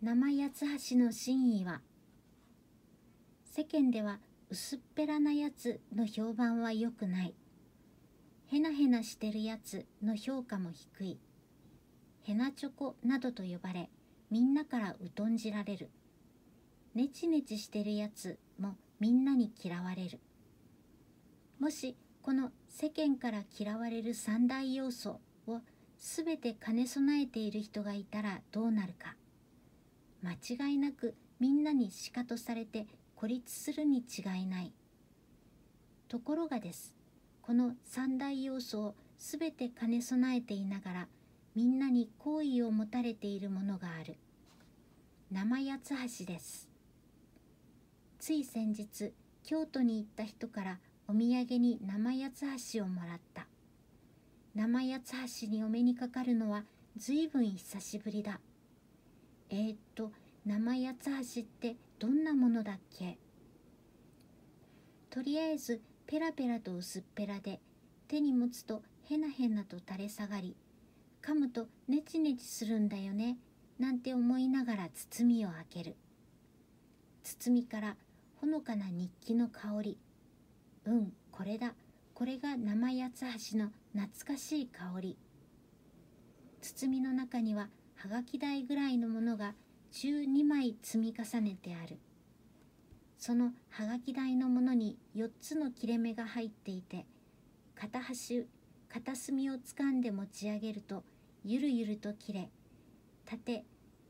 生八つ橋の真意は世間では薄っぺらなやつの評判は良くない。へなへなしてるやつの評価も低い。へなチョコなどと呼ばれみんなから疎んじられる。ネチネチしてるやつもみんなに嫌われる。もしこの世間から嫌われる三大要素を全て兼ね備えている人がいたらどうなるか。間違いなくみんなにしかとされて孤立するに違いない。ところがです。この三大要素を全て兼ね備えていながらみんなに好意を持たれているものがある。生八つ橋です。つい先日京都に行った人からお土産に生八つ橋をもらった。生八つ橋にお目にかかるのはずいぶん久しぶりだ。えー、っと生八つ橋ってどんなものだっけ？とりあえずペラペラと薄っぺらで手に持つとへなへなと垂れ下がり噛むとネチネチするんだよねなんて思いながら包みを開ける。包みからほのかな日記の香り。うんこれだ。これが生八つ橋の懐かしい香り。包みの中にははがき台ぐらいのものが12枚積み重ねてある。そのはがき台のものに4つの切れ目が入っていて片端片隅をつかんで持ち上げるとゆるゆると切れ縦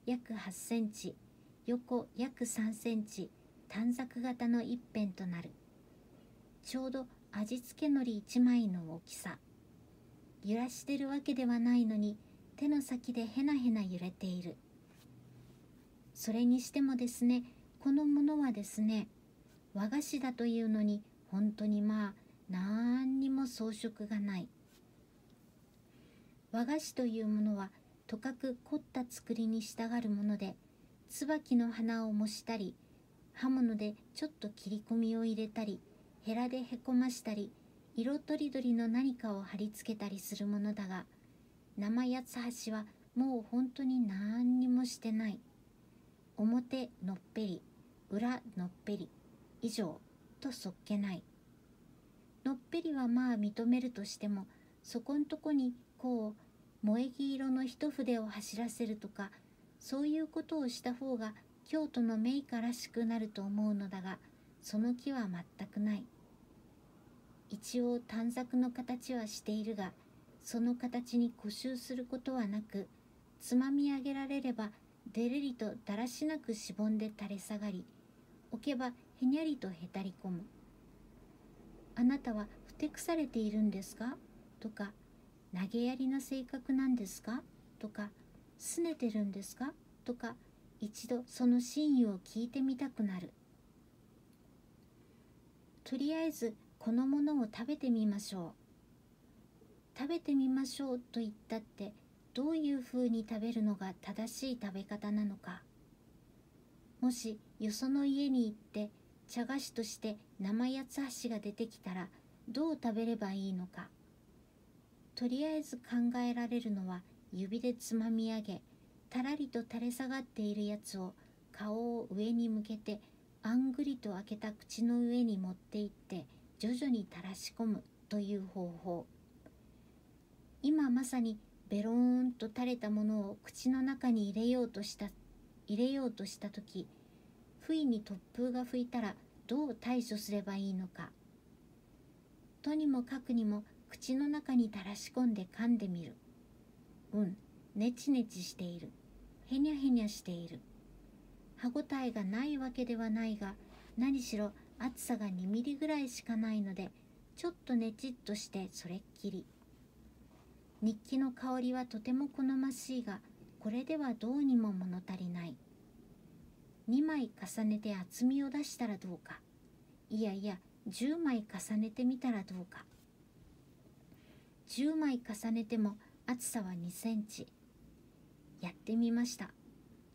約8センチ横約3センチ短冊型の一辺となる。ちょうど味付けのり1枚の大きさ。揺らしてるわけではないのに手の先でへなへな揺れている。それにしてもですねこのものはですね和菓子だというのに本当にまあ何にも装飾がない。和菓子というものはとかく凝った作りに従うもので椿の花を模したり刃物でちょっと切り込みを入れたりヘラでへこましたり色とりどりの何かを貼り付けたりするものだが生八つ橋はもう本当に何にもしてない表のっぺり裏のっぺり以上とそっけないのっぺりはまあ認めるとしてもそこんとこにこう萌え木色の一筆を走らせるとかそういうことをした方が京都の名家らしくなると思うのだがその気は全くない。一応短冊の形はしているがその形に固執することはなくつまみ上げられればでれりとだらしなくしぼんで垂れ下がり置けばへにゃりとへたり込む「あなたはふてくされているんですか?」とか「投げやりな性格なんですか?」とか「すねてるんですか?」とか一度その真意を聞いてみたくなるとりあえずこのものを食べてみましょう食べてみましょうと言ったってどういうふうに食べるのが正しい食べ方なのか。もしよその家に行って茶菓子として生八つ橋が出てきたらどう食べればいいのか。とりあえず考えられるのは指でつまみ上げたらりと垂れ下がっているやつを顔を上に向けてあんぐりと開けた口の上に持っていって徐々に垂らし込むという方法。今まさにベローンと垂れたものを口の中に入れようとした入れようとした時不意に突風が吹いたらどう対処すればいいのか。とにもかくにも口の中に垂らし込んで噛んでみる。うん。ネチネチしている。へにゃへにゃしている。歯ごたえがないわけではないが何しろ厚さが2ミリぐらいしかないのでちょっとねちっとしてそれっきり。日記の香りはとても好ましいがこれではどうにも物足りない。2枚重ねて厚みを出したらどうか。いやいや10枚重ねてみたらどうか。10枚重ねても厚さは2センチ。やってみました。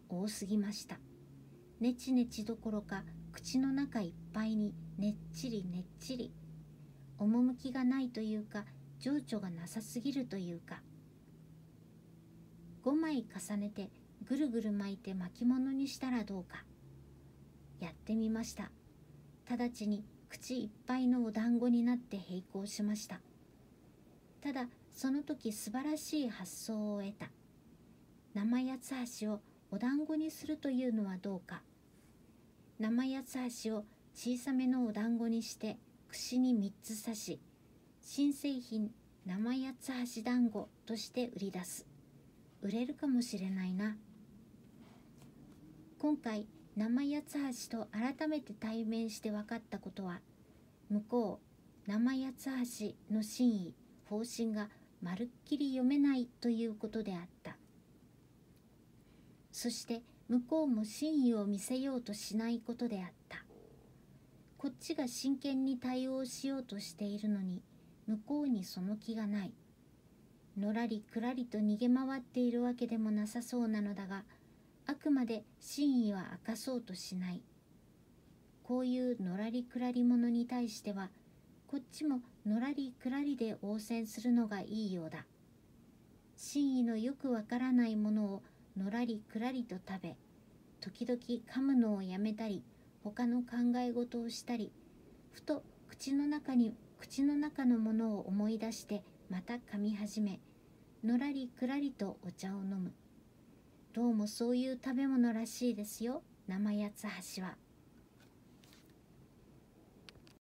多すぎました。ねちねちどころか口の中いっぱいにねっちりねっちり。趣がないというか情緒がなさすぎるというか。5枚重ねてぐるぐる巻いて巻物にしたらどうか。やってみました。直ちに口いっぱいのお団子になって並行しました。ただその時素晴らしい発想を得た。生八つ橋をお団子にするというのはどうか。生八つ橋を小さめのお団子にして串に3つ刺し。新製品生八つ橋団子として売り出す。売れるかもしれないな。今回生八つ橋と改めて対面して分かったことは向こう生八つ橋の真意方針がまるっきり読めないということであった。そして向こうも真意を見せようとしないことであった。こっちが真剣に対応しようとしているのに向こうにその気がない。のらりくらりと逃げ回っているわけでもなさそうなのだがあくまで真意は明かそうとしない。こういうのらりくらり者に対してはこっちものらりくらりで応戦するのがいいようだ。真意のよくわからないものをのらりくらりと食べ時々噛むのをやめたり他の考え事をしたりふと口の中に口の中のものを思い出してまた噛み始めのらりくらりとお茶を飲む。どうもそういう食べ物らしいですよ生八つ橋は。